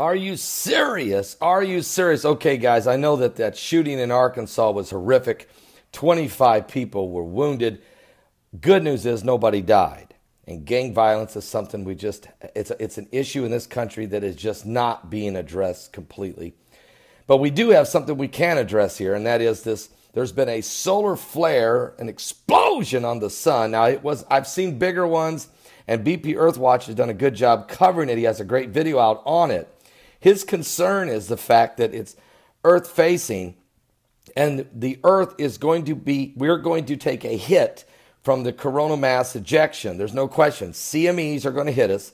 Are you serious? Are you serious? Okay, guys, I know that that shooting in Arkansas was horrific. 25 people were wounded. Good news is nobody died. And gang violence is something we just, it's, a, it's an issue in this country that is just not being addressed completely. But we do have something we can address here, and that is this there's been a solar flare, an explosion on the sun. Now, it was, I've seen bigger ones, and BP Earthwatch has done a good job covering it. He has a great video out on it. His concern is the fact that it's earth facing and the earth is going to be, we're going to take a hit from the coronal mass ejection. There's no question. CMEs are going to hit us.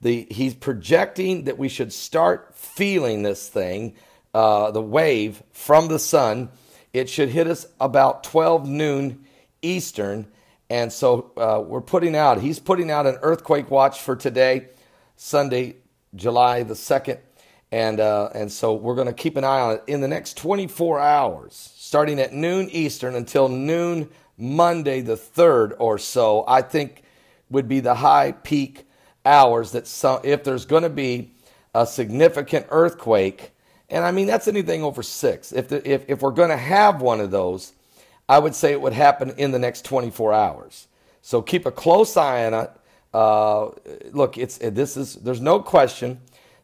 The, he's projecting that we should start feeling this thing, uh, the wave from the sun. It should hit us about 12 noon Eastern. And so uh, we're putting out, he's putting out an earthquake watch for today, Sunday, July the 2nd. And, uh, and so we're going to keep an eye on it in the next 24 hours, starting at noon Eastern until noon Monday the 3rd or so, I think would be the high peak hours that some, if there's going to be a significant earthquake, and I mean, that's anything over six. If, the, if, if we're going to have one of those, I would say it would happen in the next 24 hours. So keep a close eye on it. Uh, look, it's this is there's no question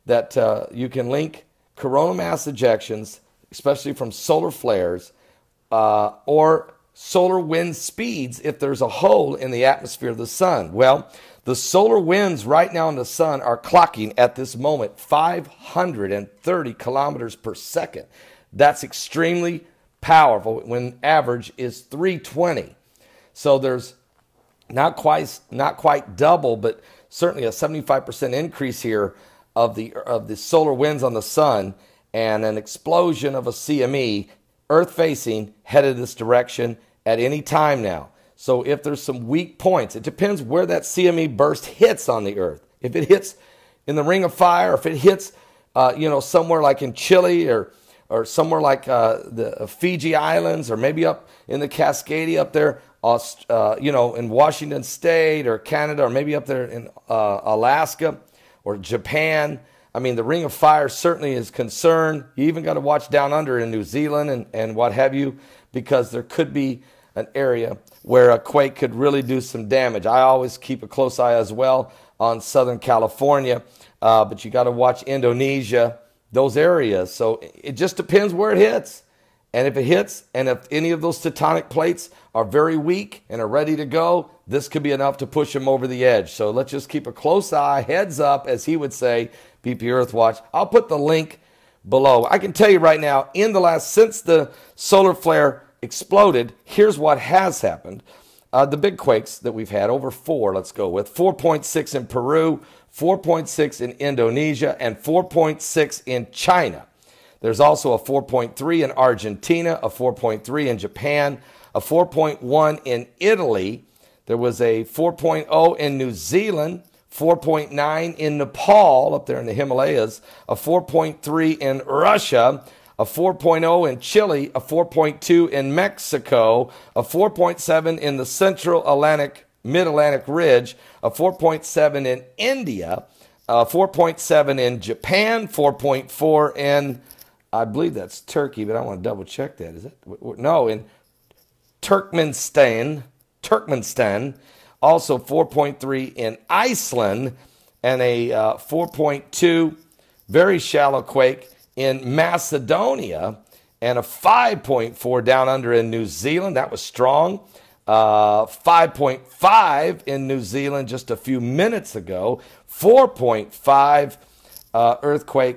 that uh, you can link coronal mass ejections, especially from solar flares, uh, or solar wind speeds if there's a hole in the atmosphere of the sun. Well, the solar winds right now in the sun are clocking at this moment 530 kilometers per second. That's extremely powerful when average is 320. So there's not quite not quite double, but certainly a 75% increase here of the of the solar winds on the sun and an explosion of a CME earth facing headed this direction at any time now. So if there's some weak points, it depends where that CME burst hits on the earth. If it hits in the ring of fire, if it hits uh, you know somewhere like in Chile or or somewhere like uh, the Fiji Islands or maybe up in the Cascadia up there, uh, you know, in Washington State or Canada or maybe up there in uh, Alaska or Japan. I mean, the Ring of Fire certainly is concerned. You even got to watch down under in New Zealand and, and what have you, because there could be an area where a quake could really do some damage. I always keep a close eye as well on Southern California, uh, but you got to watch Indonesia, those areas. So it just depends where it hits. And if it hits, and if any of those tectonic plates are very weak and are ready to go, this could be enough to push them over the edge. So let's just keep a close eye, heads up, as he would say, BP Earth Watch. I'll put the link below. I can tell you right now, in the last, since the solar flare exploded, here's what has happened. Uh, the big quakes that we've had, over four, let's go with 4.6 in Peru, 4.6 in Indonesia, and 4.6 in China. There's also a 4.3 in Argentina, a 4.3 in Japan, a 4.1 in Italy. There was a 4.0 in New Zealand, 4.9 in Nepal, up there in the Himalayas, a 4.3 in Russia, a 4.0 in Chile, a 4.2 in Mexico, a 4.7 in the Central Atlantic, Mid Atlantic Ridge, a 4.7 in India, a 4.7 in Japan, 4.4 in I believe that's Turkey, but I want to double check that. Is it? No, in Turkmenistan, Turkmenistan, also 4.3 in Iceland, and a uh, 4.2 very shallow quake in Macedonia, and a 5.4 down under in New Zealand. That was strong. Uh, 5.5 in New Zealand just a few minutes ago. 4.5 uh, earthquake